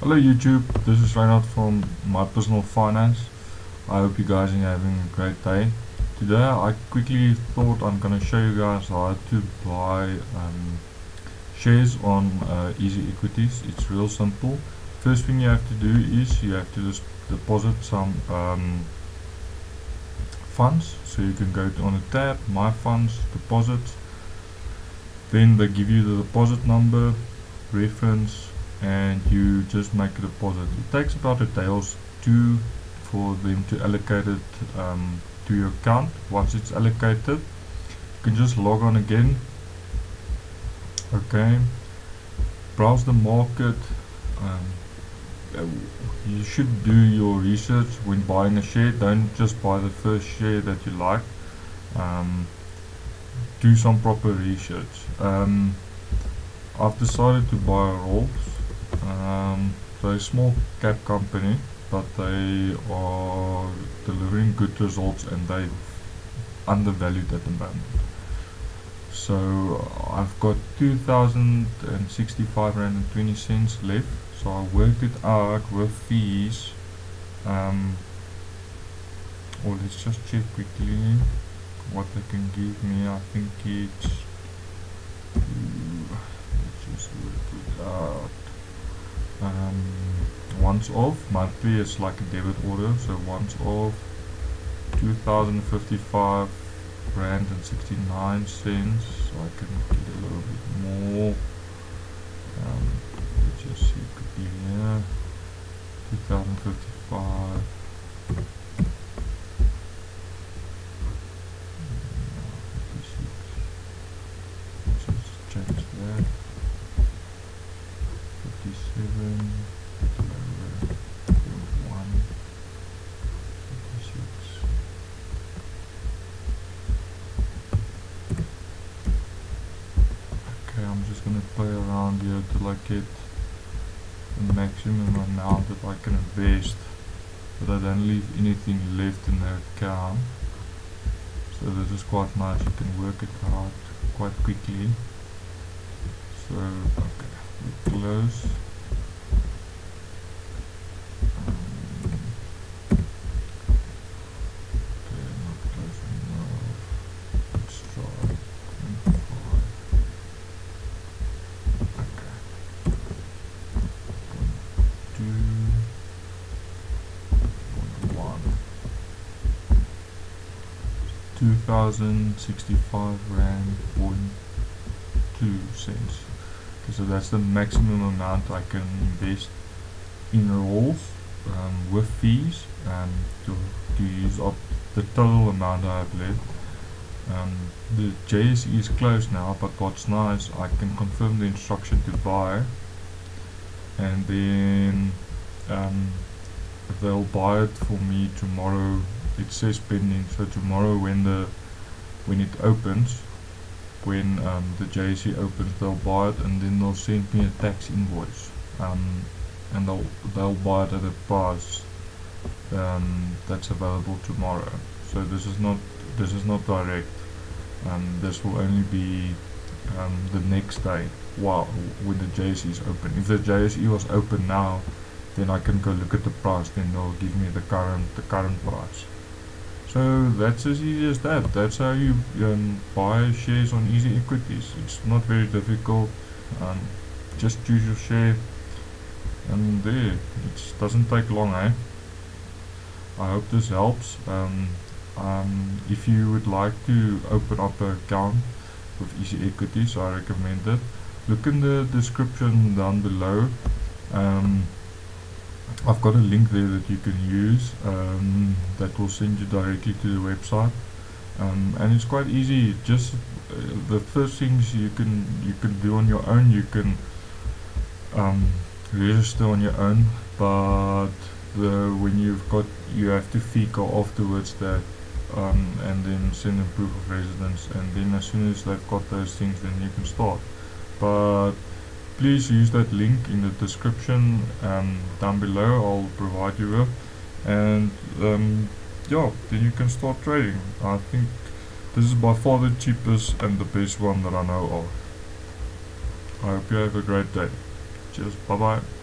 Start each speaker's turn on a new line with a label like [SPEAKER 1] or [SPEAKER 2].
[SPEAKER 1] Hello YouTube, this is Reinhard from My Personal Finance. I hope you guys are having a great day. Today I quickly thought I'm gonna show you guys how to buy um, shares on uh, Easy Equities. It's real simple. First thing you have to do is you have to just deposit some um, funds. So you can go on a tab, My Funds, Deposits. Then they give you the deposit number, reference, and you just make a deposit. It takes about a day or two for them to allocate it um, to your account. Once it's allocated, you can just log on again. Okay, browse the market. Um, uh, you should do your research when buying a share. Don't just buy the first share that you like. Um, do some proper research. Um, I've decided to buy a Rolls um, they're a small cap company, but they are delivering good results and they undervalued at the moment. So I've got 2,065 rand and 20 cents left. So I worked it out with fees. Um, or let's just check quickly what they can give me. I think it's. Let's just work it out um, once off monthly is like a debit order so once off 2055 rand and 69 cents. So I can get a little bit more um, let's just see quickly here 2055 I'm just gonna play around here till I get the maximum amount that I can invest but I don't leave anything left in the account. So this is quite nice you can work it out quite quickly. So okay we close 2065 rand 42 cents. Okay, so that's the maximum amount I can invest in rolls um, with fees um, to, to use up the total amount I have left. Um, the JSE is closed now but what's nice I can confirm the instruction to buy. And then um, they'll buy it for me tomorrow it says pending. So tomorrow when the when it opens when um, the JSE opens they'll buy it and then they'll send me a tax invoice. Um, and they'll they'll buy it at a price um, that's available tomorrow. So this is not this is not direct. Um, this will only be um, the next day while when the JSE is open. If the JSE was open now then I can go look at the price then they'll give me the current the current price so that's as easy as that. That's how you um, buy shares on easy equities. It's not very difficult. Um, just choose your share and there. It doesn't take long, eh? I hope this helps. Um, um, if you would like to open up an account with easy equities, I recommend it. Look in the description down below. Um, I've got a link there that you can use um, that will send you directly to the website. Um, and it's quite easy. Just uh, the first things you can you can do on your own you can um, register on your own. But the, when you've got you have to FICA afterwards that um, and then send them proof of residence. And then as soon as they've got those things then you can start. But please use that link in the description um, down below. I'll provide you with. And um, yeah then you can start trading. I think this is by far the cheapest and the best one that I know of. I hope you have a great day. Cheers. Bye bye